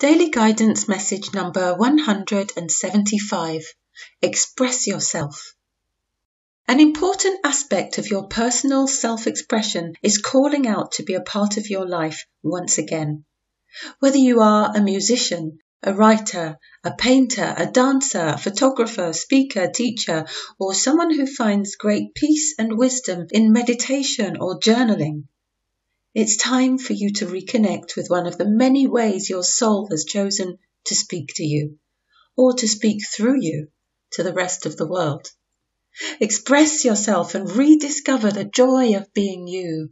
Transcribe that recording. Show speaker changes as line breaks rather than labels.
Daily Guidance Message number 175 Express Yourself. An important aspect of your personal self expression is calling out to be a part of your life once again. Whether you are a musician, a writer, a painter, a dancer, a photographer, speaker, teacher, or someone who finds great peace and wisdom in meditation or journaling, it's time for you to reconnect with one of the many ways your soul has chosen to speak to you, or to speak through you to the rest of the world. Express yourself and rediscover the joy of being you.